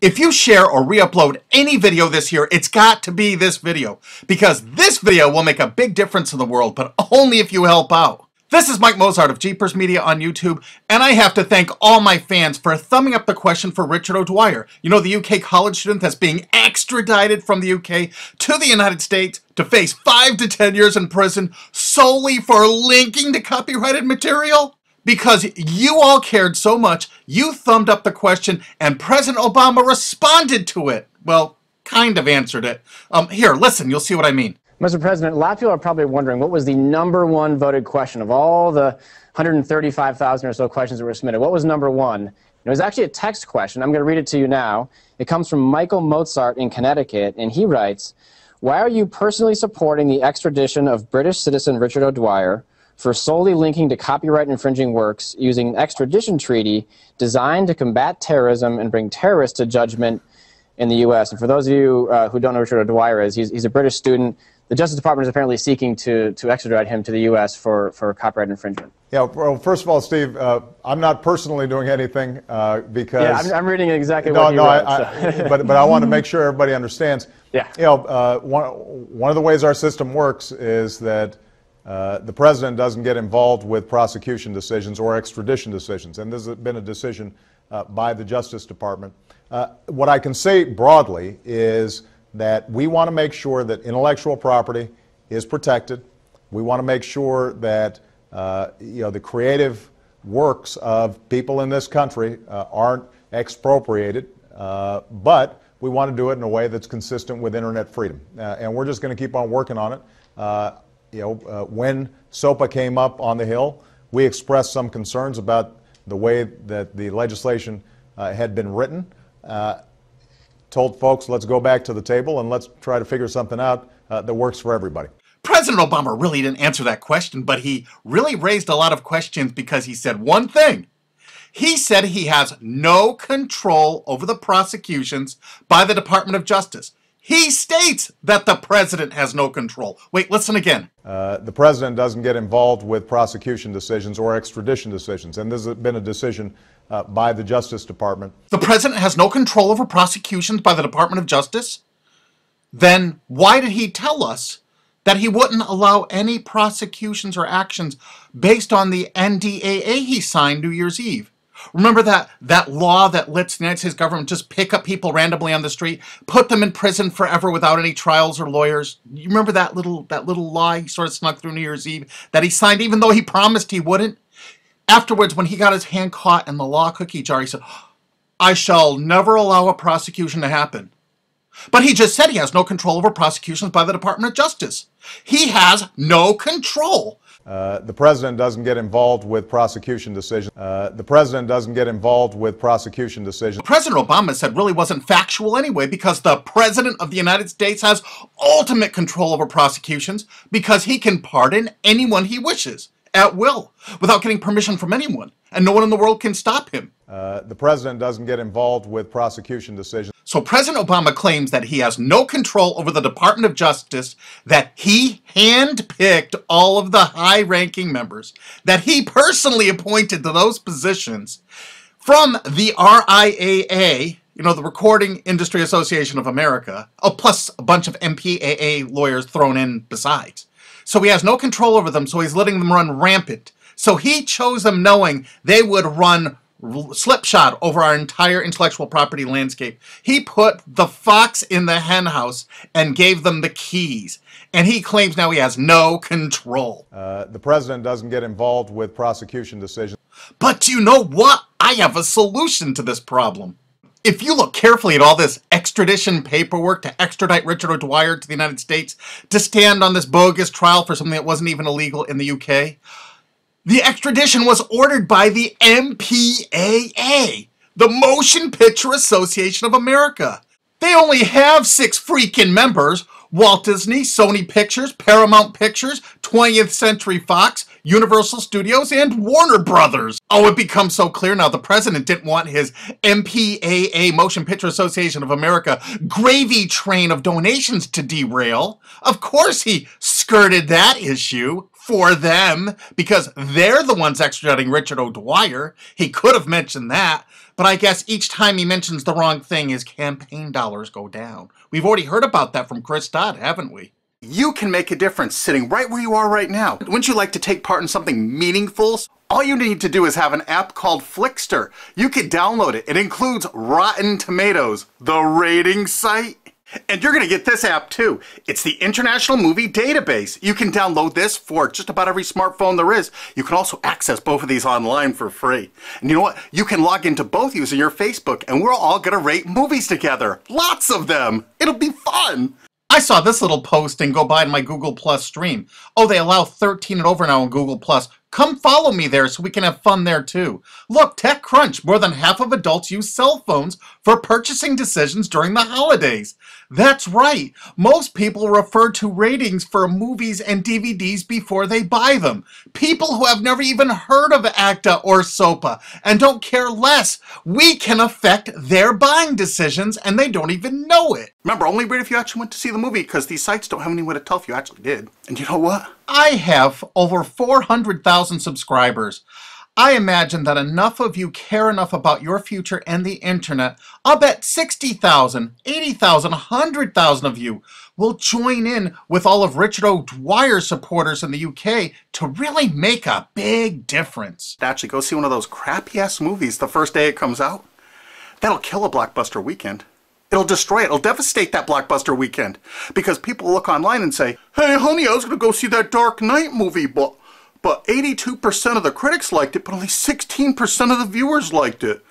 If you share or re-upload any video this year, it's got to be this video. Because this video will make a big difference in the world, but only if you help out. This is Mike Mozart of Jeepers Media on YouTube, and I have to thank all my fans for thumbing up the question for Richard O'Dwyer. You know, the UK college student that's being extradited from the UK to the United States to face 5 to 10 years in prison solely for linking to copyrighted material? Because you all cared so much, you thumbed up the question, and President Obama responded to it. Well, kind of answered it. Um, here, listen, you'll see what I mean. Mr. President, a lot of people are probably wondering what was the number one voted question of all the 135,000 or so questions that were submitted. What was number one? It was actually a text question. I'm going to read it to you now. It comes from Michael Mozart in Connecticut, and he writes, Why are you personally supporting the extradition of British citizen Richard O'Dwyer for solely linking to copyright infringing works using an extradition treaty designed to combat terrorism and bring terrorists to judgment in the U.S.? And for those of you uh, who don't know who Richard O'Dwyer is, he's, he's a British student the Justice Department is apparently seeking to, to extradite him to the U.S. for, for copyright infringement. Yeah, well, first of all, Steve, uh, I'm not personally doing anything uh, because. Yeah, I'm, I'm, reading exactly no, what you no, wrote. I, so. I, but, but I want to make sure everybody understands. Yeah. You know, uh, one, one of the ways our system works is that uh, the president doesn't get involved with prosecution decisions or extradition decisions, and this has been a decision uh, by the Justice Department. Uh, what I can say broadly is that we want to make sure that intellectual property is protected. We want to make sure that uh, you know the creative works of people in this country uh, aren't expropriated, but we want to do it in a way that's consistent with internet freedom. And we're just going to keep on working on it. Uh, you know, uh, when SOPA came up on the Hill, we expressed some concerns about the way that the legislation had been written told folks, let's go back to the table and let's try to figure something out uh, that works for everybody. President Obama really didn't answer that question, but he really raised a lot of questions because he said one thing. He said he has no control over the prosecutions by the Department of Justice. He states that the president has no control. Wait, listen again. Uh, the president doesn't get involved with prosecution decisions or extradition decisions, and this has been a decision uh, by the Justice Department. The president has no control over prosecutions by the Department of Justice? Then why did he tell us that he wouldn't allow any prosecutions or actions based on the NDAA he signed New Year's Eve? Remember that, that law that lets the United States government just pick up people randomly on the street, put them in prison forever without any trials or lawyers? You remember that little, that little law he sort of snuck through New Year's Eve that he signed even though he promised he wouldn't? Afterwards, when he got his hand caught in the law cookie jar, he said, I shall never allow a prosecution to happen. But he just said he has no control over prosecutions by the Department of Justice. He has no control. Uh, the president doesn't get involved with prosecution decisions. Uh, the president doesn't get involved with prosecution decisions. President Obama said really wasn't factual anyway because the president of the United States has ultimate control over prosecutions because he can pardon anyone he wishes at will without getting permission from anyone, and no one in the world can stop him. Uh, the president doesn't get involved with prosecution decisions. So President Obama claims that he has no control over the Department of Justice, that he handpicked all of the high-ranking members, that he personally appointed to those positions from the RIAA, you know, the Recording Industry Association of America, oh, plus a bunch of MPAA lawyers thrown in besides. So he has no control over them, so he's letting them run rampant. So he chose them knowing they would run slipshod over our entire intellectual property landscape. He put the fox in the henhouse and gave them the keys. And he claims now he has no control. Uh, the president doesn't get involved with prosecution decisions. But you know what? I have a solution to this problem. If you look carefully at all this extradition paperwork to extradite Richard O'Dwyer to the United States to stand on this bogus trial for something that wasn't even illegal in the UK, the extradition was ordered by the MPAA, the Motion Picture Association of America. They only have six freaking members Walt Disney, Sony Pictures, Paramount Pictures, 20th Century Fox, Universal Studios, and Warner Brothers. Oh, it becomes so clear now the president didn't want his MPAA, Motion Picture Association of America, gravy train of donations to derail. Of course he skirted that issue for them because they're the ones extraditing Richard O'Dwyer. He could have mentioned that, But I guess each time he mentions the wrong thing, his campaign dollars go down. We've already heard about that from Chris Dodd, haven't we? You can make a difference sitting right where you are right now. Wouldn't you like to take part in something meaningful? All you need to do is have an app called Flixster. You can download it. It includes Rotten Tomatoes, the rating site. And you're going to get this app too. It's the International Movie Database. You can download this for just about every smartphone there is. You can also access both of these online for free. And you know what? You can log into both using your Facebook and we're all going to rate movies together. Lots of them. It'll be fun. I saw this little post and go by in my Google Plus stream. Oh, they allow 13 and over now on Google Plus. Come follow me there so we can have fun there too. Look, TechCrunch, more than half of adults use cell phones for purchasing decisions during the holidays. That's right, most people refer to ratings for movies and DVDs before they buy them. People who have never even heard of ACTA or SOPA and don't care less. We can affect their buying decisions and they don't even know it. Remember, only rate if you actually went to see the movie because these sites don't have any way to tell if you actually did. And you know what? I have over 400,000 subscribers. I imagine that enough of you care enough about your future and the internet. I'll bet 60,000, 80,000, 100,000 of you will join in with all of Richard O'Dwyer supporters in the UK to really make a big difference. Actually, go see one of those crappy ass movies the first day it comes out. That'll kill a blockbuster weekend. It'll destroy it. It'll devastate that blockbuster weekend. Because people look online and say, hey, honey, I was going to go see that Dark Knight movie, but, but 82% of the critics liked it, but only 16% of the viewers liked it.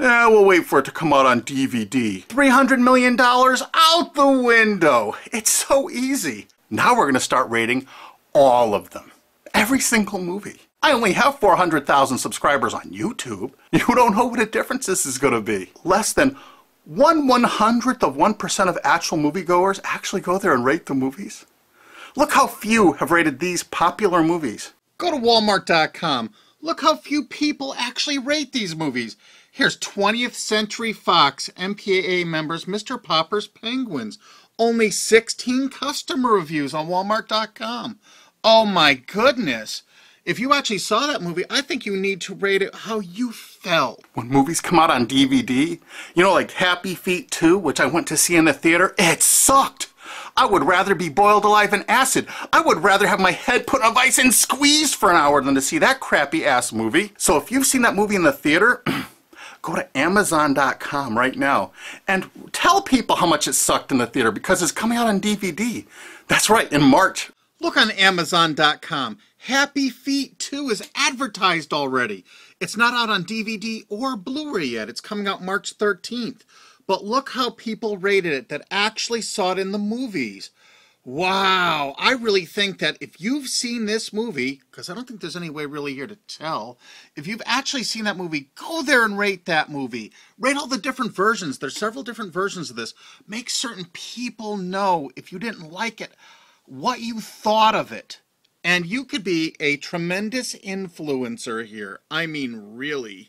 Eh, we'll wait for it to come out on DVD. $300 million out the window. It's so easy. Now we're going to start rating all of them. Every single movie. I only have 400,000 subscribers on YouTube. You don't know what a difference this is going to be. Less than one one hundredth of 1% of actual moviegoers actually go there and rate the movies. Look how few have rated these popular movies. Go to walmart.com. Look how few people actually rate these movies. Here's 20th Century Fox MPAA members Mr. Popper's Penguins. Only 16 customer reviews on walmart.com. Oh my goodness. If you actually saw that movie, I think you need to rate it how you felt. When movies come out on DVD, you know, like Happy Feet 2, which I went to see in the theater, it sucked. I would rather be boiled alive in acid. I would rather have my head put on ice and squeezed for an hour than to see that crappy ass movie. So if you've seen that movie in the theater, go to Amazon.com right now and tell people how much it sucked in the theater because it's coming out on DVD. That's right, in March. Look on Amazon.com. Happy Feet 2 is advertised already. It's not out on DVD or Blu-ray yet. It's coming out March 13th. But look how people rated it that actually saw it in the movies. Wow, I really think that if you've seen this movie, because I don't think there's any way really here to tell, if you've actually seen that movie, go there and rate that movie. Rate all the different versions. There's several different versions of this. Make certain people know if you didn't like it, what you thought of it. And you could be a tremendous influencer here. I mean, really.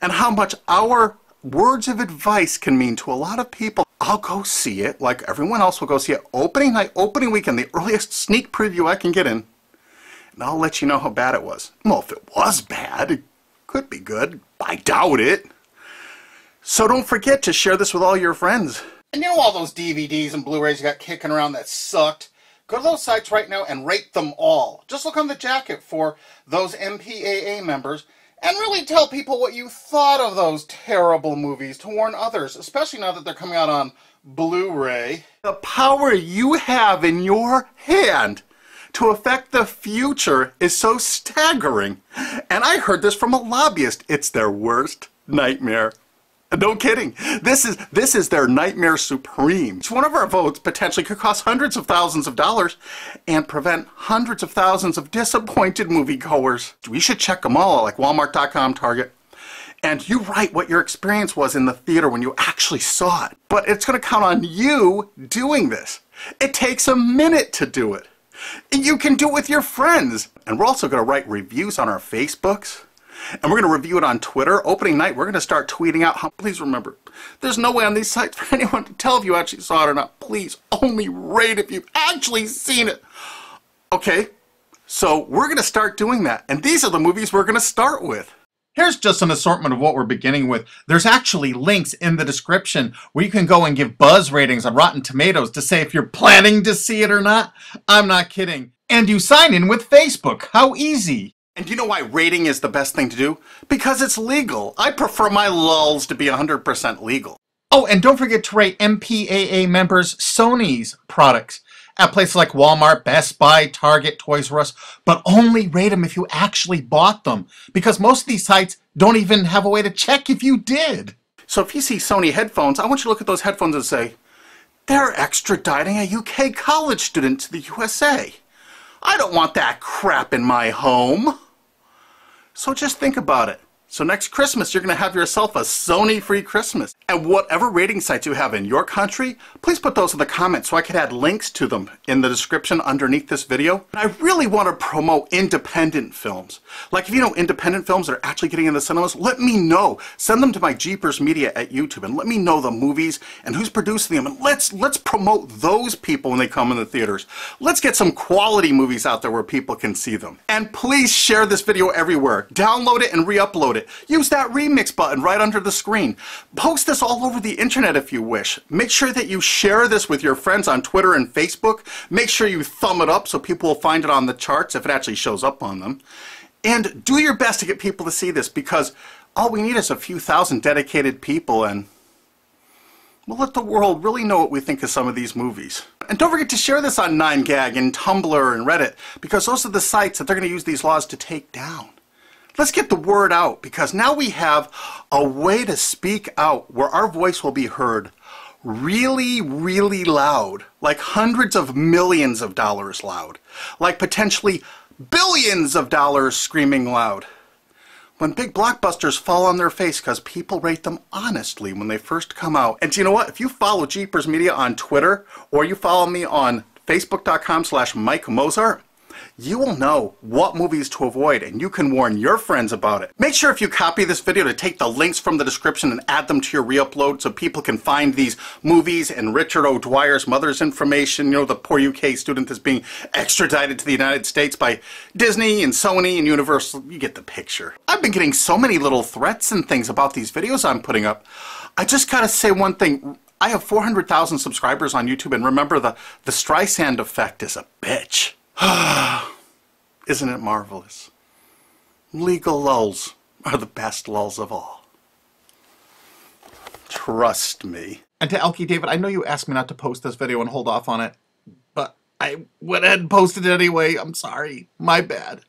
And how much our words of advice can mean to a lot of people. I'll go see it, like everyone else will go see it, opening night, opening weekend, the earliest sneak preview I can get in. And I'll let you know how bad it was. Well, if it was bad, it could be good. I doubt it. So don't forget to share this with all your friends. And you know all those DVDs and Blu-rays you got kicking around that sucked? Go to those sites right now and rate them all. Just look on the jacket for those MPAA members and really tell people what you thought of those terrible movies to warn others, especially now that they're coming out on Blu-ray. The power you have in your hand to affect the future is so staggering. And I heard this from a lobbyist. It's their worst nightmare. No kidding. This is this is their nightmare supreme. Each one of our votes potentially could cost hundreds of thousands of dollars and prevent hundreds of thousands of disappointed moviegoers. We should check them all, like Walmart.com, Target. And you write what your experience was in the theater when you actually saw it. But it's going to count on you doing this. It takes a minute to do it. You can do it with your friends. And we're also going to write reviews on our Facebooks and we're going to review it on Twitter. Opening night, we're going to start tweeting out. Please remember, there's no way on these sites for anyone to tell if you actually saw it or not. Please only rate if you've actually seen it. Okay, so we're going to start doing that. And these are the movies we're going to start with. Here's just an assortment of what we're beginning with. There's actually links in the description where you can go and give buzz ratings on Rotten Tomatoes to say if you're planning to see it or not. I'm not kidding. And you sign in with Facebook. How easy. And do you know why rating is the best thing to do? Because it's legal. I prefer my lulls to be 100% legal. Oh, and don't forget to rate MPAA members Sony's products at places like Walmart, Best Buy, Target, Toys R Us, but only rate them if you actually bought them, because most of these sites don't even have a way to check if you did. So if you see Sony headphones, I want you to look at those headphones and say, they're extraditing a UK college student to the USA. I don't want that crap in my home. So just think about it. So next Christmas, you're going to have yourself a Sony-free Christmas. And whatever rating sites you have in your country, please put those in the comments so I can add links to them in the description underneath this video. And I really want to promote independent films. Like if you know independent films that are actually getting in the cinemas, let me know. Send them to my Jeepers Media at YouTube and let me know the movies and who's producing them. And let's let's promote those people when they come in the theaters. Let's get some quality movies out there where people can see them. And please share this video everywhere. Download it and re-upload it it. Use that remix button right under the screen. Post this all over the internet if you wish. Make sure that you share this with your friends on Twitter and Facebook. Make sure you thumb it up so people will find it on the charts if it actually shows up on them. And do your best to get people to see this because all we need is a few thousand dedicated people and we'll let the world really know what we think of some of these movies. And don't forget to share this on 9gag and Tumblr and Reddit because those are the sites that they're going to use these laws to take down. Let's get the word out because now we have a way to speak out where our voice will be heard really, really loud, like hundreds of millions of dollars loud, like potentially billions of dollars screaming loud. When big blockbusters fall on their face because people rate them honestly when they first come out. And you know what? If you follow Jeepers Media on Twitter or you follow me on facebook.com slash Mike Mozart, you will know what movies to avoid and you can warn your friends about it. Make sure if you copy this video to take the links from the description and add them to your re-upload so people can find these movies and Richard O'Dwyer's mother's information, you know, the poor UK student that's being extradited to the United States by Disney and Sony and Universal. You get the picture. I've been getting so many little threats and things about these videos I'm putting up. I just gotta say one thing. I have 400,000 subscribers on YouTube and remember the, the Streisand effect is a bitch. Isn't it marvelous? Legal lulls are the best lulls of all. Trust me. And to Elkie David, I know you asked me not to post this video and hold off on it, but I went ahead and posted it anyway. I'm sorry. My bad.